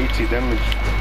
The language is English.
80 damage.